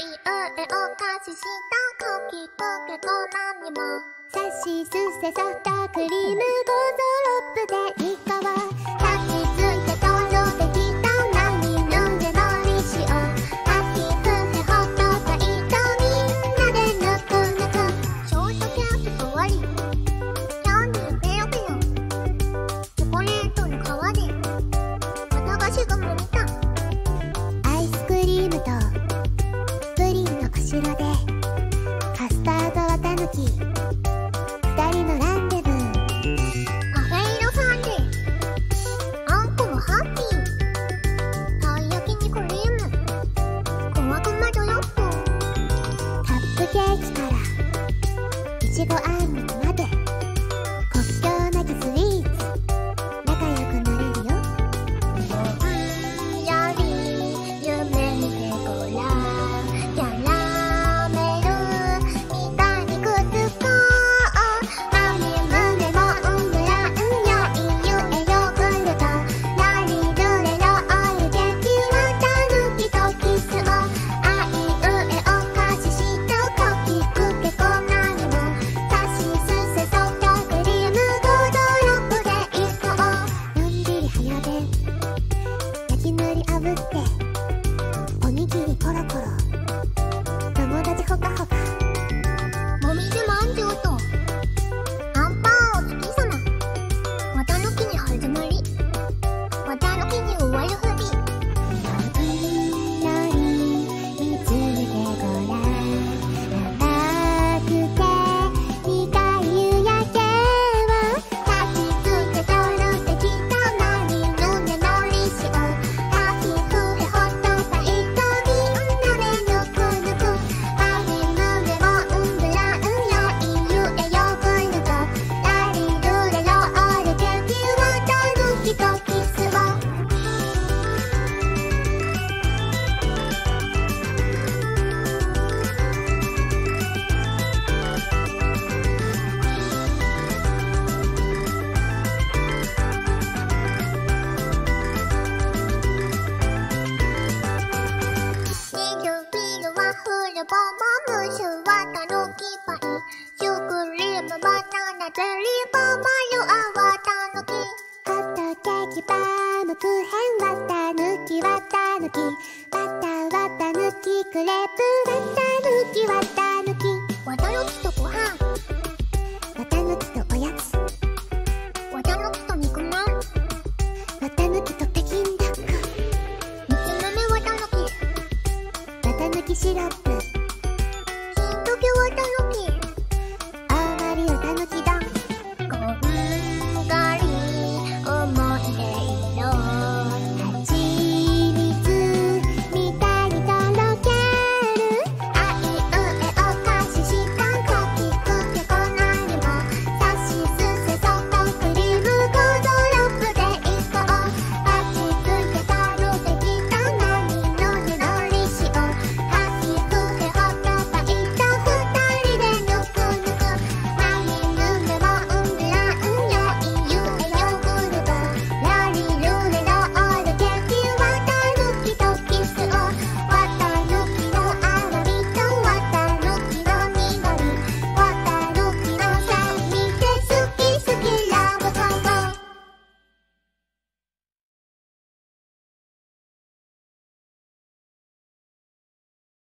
お上を貸ししたコキポケコナにもさしすせソフトクリームゴーゾロップでいいかパマムシはたぬきパイシュークリームバナナゼリーパパよあわたぬきホットケーキパームクーヘンわたぬきわたぬきバターわたぬきクレープわたぬきわたぬきわたぬきとご飯わたぬきとおやつわたぬきと肉まんわたぬきと北京ダック三つ豆わたぬきわたぬきシロップ。正解